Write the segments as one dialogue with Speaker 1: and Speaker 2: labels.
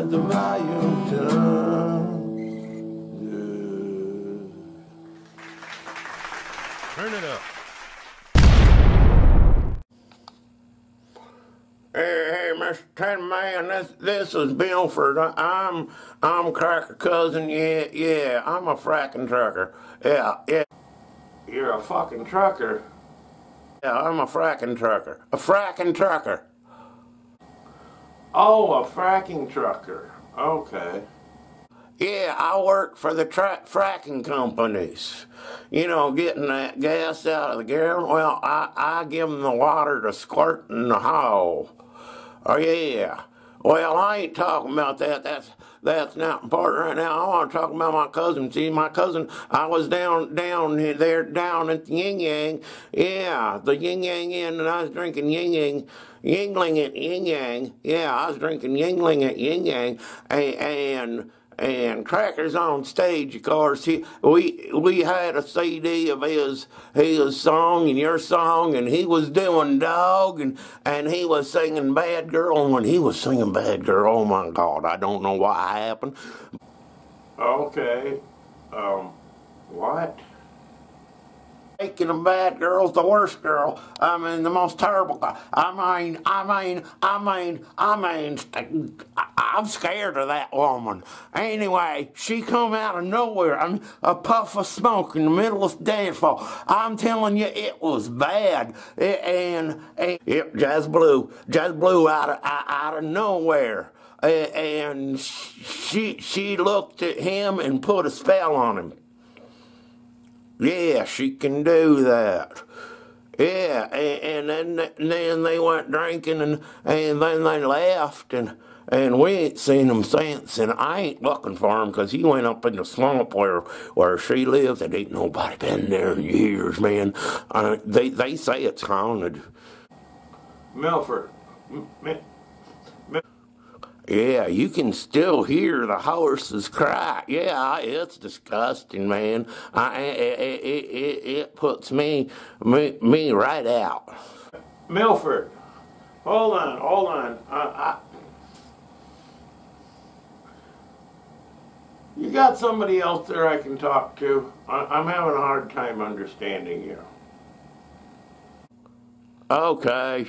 Speaker 1: let the volume down. Yeah. Turn it up.
Speaker 2: Hey, hey, Mr. Ten Man, this this is Milford. I'm I'm Cracker Cousin. Yeah, yeah. I'm a fracking trucker. Yeah, yeah. You're a fucking trucker. Yeah, I'm a fracking trucker. A fracking trucker. Oh, a fracking trucker. Okay. Yeah, I work for the fracking companies. You know, getting that gas out of the ground. Well, I, I give them the water to squirt in the hole. Oh, yeah. Well, I ain't talking about that. That's that's not important right now. I want to talk about my cousin. See, my cousin, I was down down there down at the Yin Yang. Yeah, the Yin Yang Inn, and I was drinking Yin Yang, Yuengling at Yin Yang. Yeah, I was drinking Yuengling at Yin Yang, and. and and Crackers on stage, of course. He, we we had a CD of his his song and your song, and he was doing Dog, and and he was singing Bad Girl. And when he was singing Bad Girl, oh my God, I don't know what happened. Okay, um, what? Making a bad girl's the worst girl. I mean, the most terrible. I mean, I mean, I mean, I mean, I'm scared of that woman. Anyway, she come out of nowhere. I'm a puff of smoke in the middle of the dance floor. I'm telling you, it was bad. It, and, and just blew, just blew out of, out of nowhere. And she, she looked at him and put a spell on him. Yeah, she can do that. Yeah, and, and then then they went drinking and and then they left and and we ain't seen him since. And I ain't looking for him because he went up in the swamp where where she lives. And ain't nobody been there in years, man. Uh, they they say it's haunted. Milford, yeah, you can still hear the horses cry. Yeah, it's disgusting, man. I, it, it, it, it puts me, me me right out. Milford, hold on, hold on. I, I, you got somebody else there I can talk to? I, I'm having a hard time understanding you. Okay.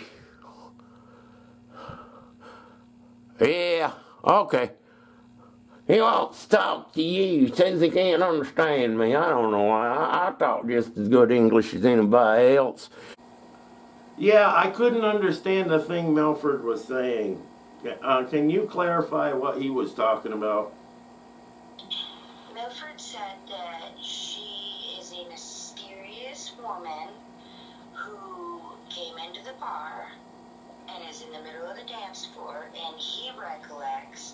Speaker 2: Yeah, okay. He won't talk to you. Says he can't understand me. I don't know why. I, I talk just as good English as anybody else. Yeah, I couldn't understand the thing Milford was saying. Uh, can you clarify what he was talking about?
Speaker 3: Milford said that she is a mysterious woman who came into the bar and is in the middle of the dance floor, and he recollects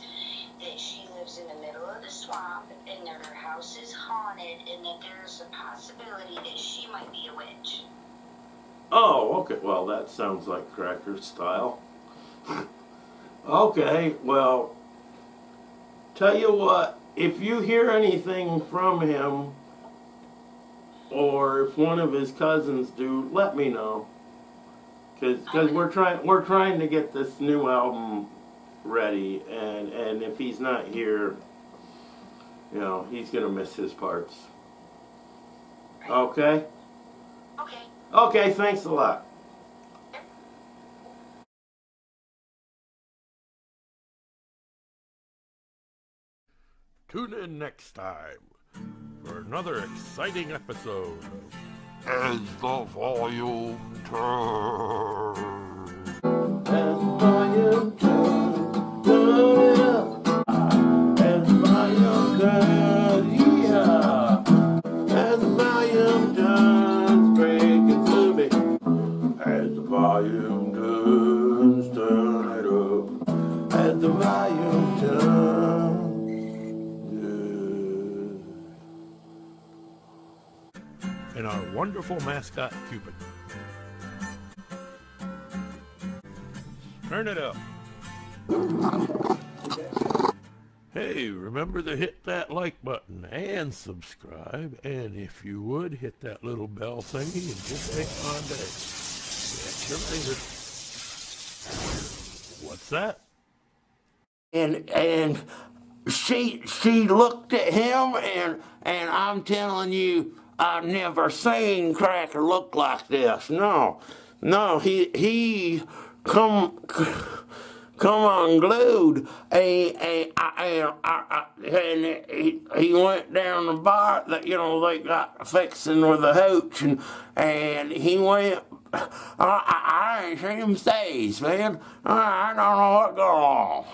Speaker 3: that she lives in the middle of the swamp and that her house is haunted and that there's a possibility that she might be a witch.
Speaker 2: Oh, okay. Well, that sounds like Cracker style. okay, well, tell you what, if you hear anything from him, or if one of his cousins do, let me know. Cause, cause we're trying, we're trying to get this new album ready, and and if he's not here, you know, he's gonna miss his parts. Okay.
Speaker 3: Okay.
Speaker 2: Okay. Thanks a lot.
Speaker 1: Tune in next time for another exciting episode of
Speaker 4: As the Volume Turns.
Speaker 1: And our wonderful mascot Cupid. Turn it up. Hey, remember to hit that like button and subscribe. And if you would, hit that little bell thingy and just make my day. Catch. What's that?
Speaker 2: and and she she looked at him and and I'm telling you I never seen Cracker look like this. No, no, he he come come unglued and, and, and, and he, he went down the bar that you know they got fixing with the hooch and and he went I, I, I ain't seen him stays, man. I, I don't know what going on.